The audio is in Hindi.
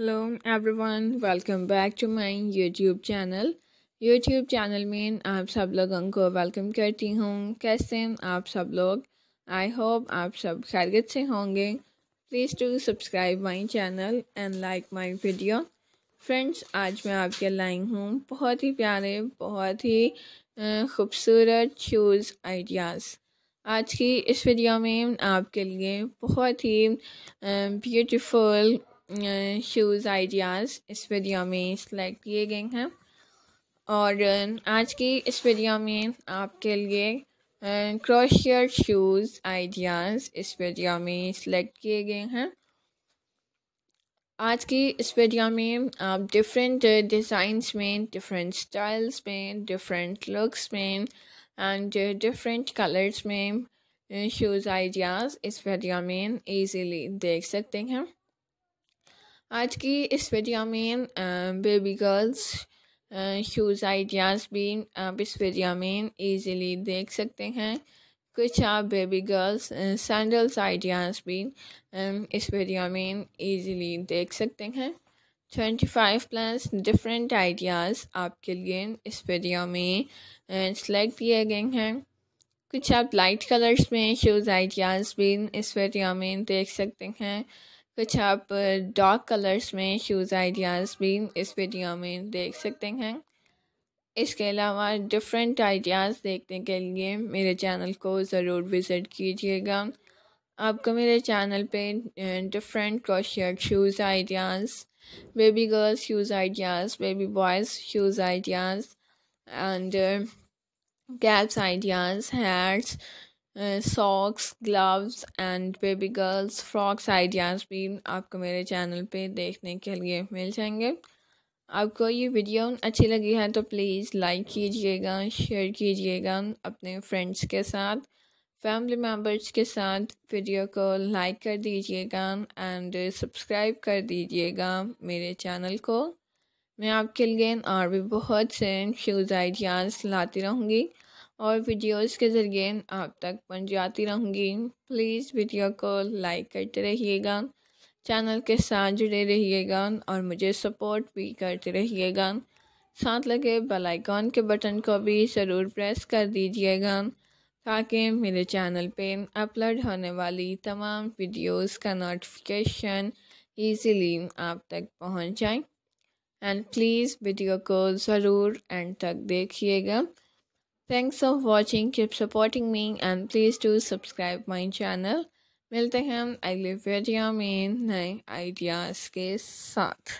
Hello everyone welcome back to my YouTube channel YouTube channel में आप सब लोगों को वेलकम करती हूँ। कैसे हैं आप सब लोग? आई होप आप सब खैरियत से होंगे। Please to subscribe my channel and like my video friends आज मैं आपके लाई हूँ बहुत ही प्यारे, बहुत ही खूबसूरत शूज़ आइडियाज़ आज की इस वीडियो में आपके लिए बहुत ही ब्यूटीफुल शूज़ आइडियाज़ इस वीडियो में सिलेक्ट किए गए हैं। और आज की इस वीडियो में आपके लिए क्रोशियर शूज़ आइडियाज़ इस वीडियो में सिलेक्ट किए गए हैं। आज की इस वीडियो में आप डिफरेंट डिज़ाइंस में डिफरेंट स्टाइल्स में डिफरेंट लुक्स में एंड डिफरेंट कलर्स में शूज़ आइडियाज़ इस वीडियो में इजीली देख सकते हैं। आज की इस वीडियो में बेबी गर्ल्स शूज़ आइडियाज़ भी आप इस वीडियो में इजीली देख सकते हैं। कुछ आप बेबी गर्ल्स सैंडल्स आइडियाज़ भी इस वीडियो में इजीली देख सकते हैं। Twenty five plus different ideas आपके लिए इस वीडियो में सेलेक्ट किए गए हैं। कुछ आप लाइट कलर्स में शूज़ आइडियाज़ भी इस वीडियो में देख सकते हैं। कुछ आप डार्क कलर्स में शूज़ आइडियाज़ भी इस वीडियो में देख सकते हैं। इसके अलावा डिफरेंट आइडियाज़ देखने के लिए मेरे चैनल को ज़रूर विज़िट कीजिएगा। आपको मेरे चैनल पे different crochet shoes ideas baby girls shoes ideas baby boys shoes ideas and caps ideas hats socks gloves and baby girls frocks ideas भी आपको मेरे चैनल पे देखने के लिए मिल जाएँगे। आपको ये वीडियो अच्छी लगी है तो प्लीज़ लाइक कीजिएगा शेयर कीजिएगा अपने फ्रेंड्स के साथ फैमिली मेंबर्स के साथ। वीडियो को लाइक कर दीजिएगा एंड सब्सक्राइब कर दीजिएगा मेरे चैनल को। मैं आपके लिए और भी बहुत से शूज़ आइडियाज़ लाती रहूँगी। और वीडियोस के ज़रिए आप तक पहुँच जाती रहूँगी। प्लीज़ वीडियो को लाइक करते रहिएगा, चैनल के साथ जुड़े रहिएगा और मुझे सपोर्ट भी करते रहिएगा। साथ लगे बेल आइकॉन के बटन को भी ज़रूर प्रेस कर दीजिएगा ताकि मेरे चैनल पे अपलोड होने वाली तमाम वीडियोस का नोटिफिकेशन इजीली आप तक पहुँच जाए। एंड प्लीज़ वीडियो को ज़रूर एंड तक देखिएगा। Thanks for watching. Keep supporting me and please do subscribe my channel. मिलते हैं अगले वीडियो में नए आइडियाज़ के साथ